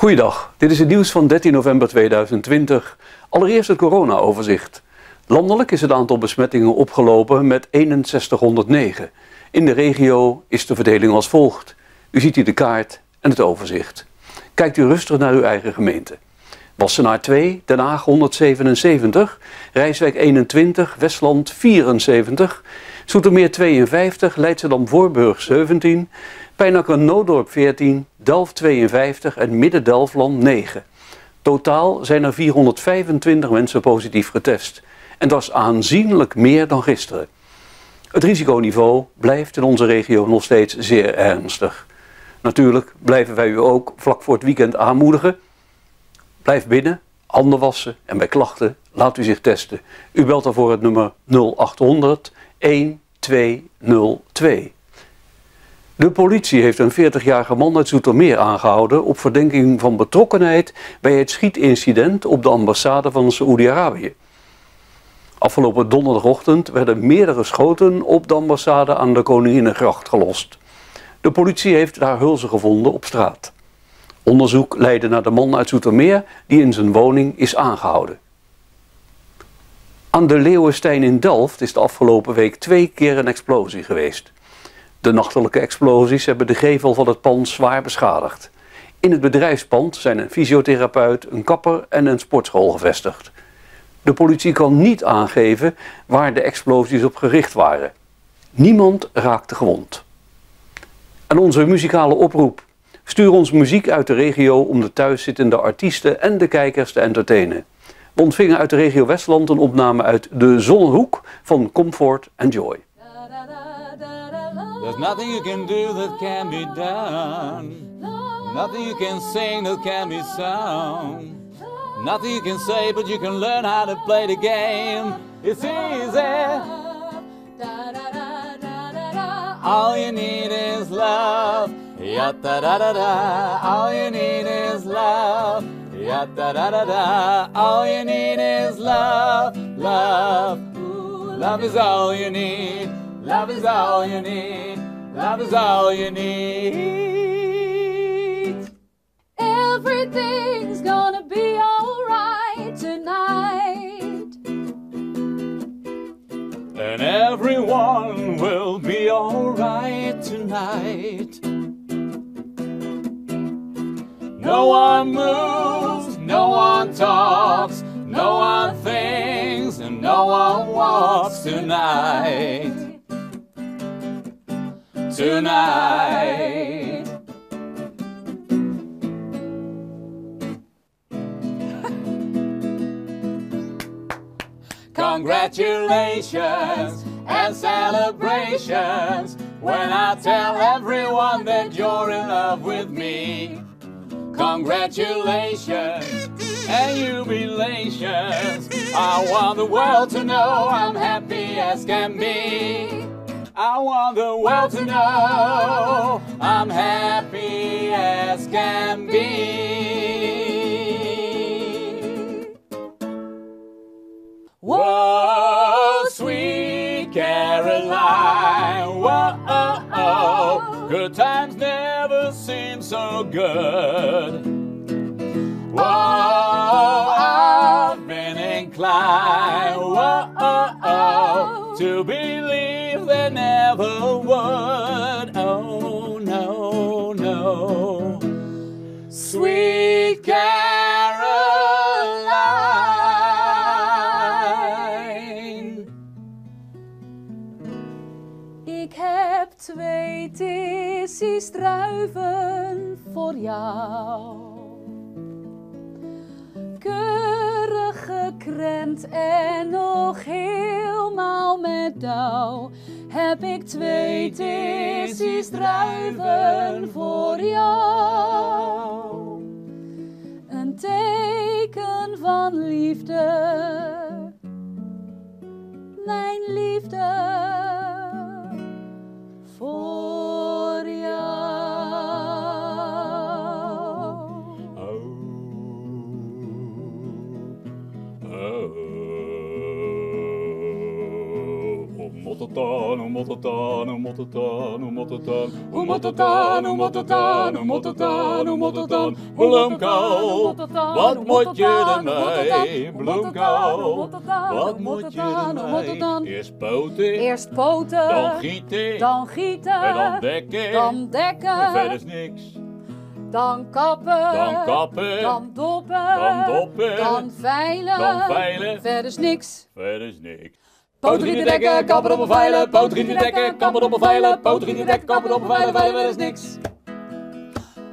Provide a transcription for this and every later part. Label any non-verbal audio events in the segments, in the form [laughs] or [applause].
Goeiedag, dit is het nieuws van 13 november 2020. Allereerst het corona-overzicht. Landelijk is het aantal besmettingen opgelopen met 6109. In de regio is de verdeling als volgt. U ziet hier de kaart en het overzicht. Kijkt u rustig naar uw eigen gemeente. Wassenaar 2, Den Haag 177, Rijswijk 21, Westland 74, Zoetermeer 52, Leidschendam-Voorburg 17, Pijnacker-Noodorp 14, Delft 52 en Midden-Delfland 9. Totaal zijn er 425 mensen positief getest. En dat is aanzienlijk meer dan gisteren. Het risiconiveau blijft in onze regio nog steeds zeer ernstig. Natuurlijk blijven wij u ook vlak voor het weekend aanmoedigen. Blijf binnen, handen wassen en bij klachten laat u zich testen. U belt daarvoor het nummer 0800 1202. De politie heeft een 40-jarige man uit Zoetermeer aangehouden op verdenking van betrokkenheid bij het schietincident op de ambassade van Saoedi-Arabië. Afgelopen donderdagochtend werden meerdere schoten op de ambassade aan de Koninginnengracht gelost. De politie heeft daar hulzen gevonden op straat. Onderzoek leidde naar de man uit Zoetermeer die in zijn woning is aangehouden. Aan de Leeuwenstein in Delft is de afgelopen week twee keer een explosie geweest. De nachtelijke explosies hebben de gevel van het pand zwaar beschadigd. In het bedrijfspand zijn een fysiotherapeut, een kapper en een sportschool gevestigd. De politie kan niet aangeven waar de explosies op gericht waren. Niemand raakte gewond. En onze muzikale oproep. Stuur ons muziek uit de regio om de thuiszittende artiesten en de kijkers te entertainen. We ontvingen uit de regio Westland een opname uit De Zonnehoek van Comfort and Joy. There's nothing you can do that can be done. Nothing you can sing that can be sung. Nothing you can say, but you can learn how to play the game. It's easy. All you need is love. Ya da da da da. All you need is love. Ya da da da da. All you need is love. Love. Love is all you need. Love is all you need. Love is all you need. Everything's gonna be alright tonight. And everyone will be alright tonight. No one moves, no one talks, no one thinks, and no one walks tonight. Tonight. [laughs] Congratulations and celebrations when I tell everyone that you're in love with me. Congratulations and jubilations. I want the world to know I'm happy as can be. I want the world to know I'm happy as can be. Whoa, sweet Caroline. Whoa, good times never seem so good. Whoa, I've been inclined. Whoa, to believe never would. Oh, no, no. Sweet Caroline. Ik heb twee tissies druiven voor jou. Gekrent en nog helemaal met dauw. Heb ik twee tissies druiven voor jou. Een teken van liefde. Oh, moet het dan, hoe dan, hoe dan, hoe moet het dan, hoe dan, hoe moet het dan, hoe dan, hoe dan, bloemkool, wat moet je ermee, bloemkool, wat moet je ermee, eerst poten, Eerst poten, dan gieten, dan gieten, en dan dekken, dan dekken, verder is niks, dan kappen, dan kappen, dan doppen, dan doppen, dan veilen, dan veilen, verder is niks. verder is niks. Pootgieten dekken, kappen op een veilen, pootgieten dekken, kappen op een veilen, pootgieten dekken, kappen op een veilen, veilen, is niks.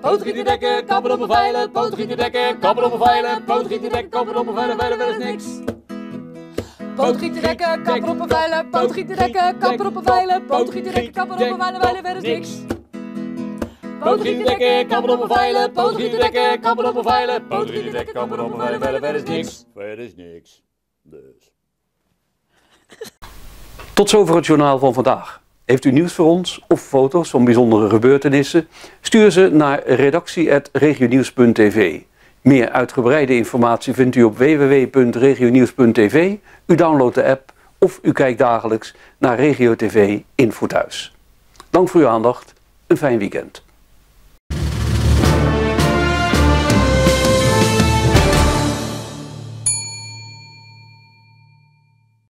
Pootgieten dekken, kappen op een veilen, pootgieten dekken, kappen op een veilen, pootgieten dekken, kappen op een veilen, veilen, is niks. Pootgieten dekken, kappen op een veilen, pootgieten dekken, kappen op een veilen, pootgieten dekken, kappen op een veilen, veilen, is niks. Pootgieten dekken, kappen op een veilen, pootgieten dekken, kappen op een veilen, pootgieten dekken, kappen op een veilen, verder is niks. Verder is niks. Dus. Tot zover het journaal van vandaag. Heeft u nieuws voor ons of foto's van bijzondere gebeurtenissen? Stuur ze naar redactie.regionieuws.tv. Meer uitgebreide informatie vindt u op www.regionieuws.tv. U downloadt de app of u kijkt dagelijks naar Regio TV Info. Dank voor uw aandacht. Een fijn weekend.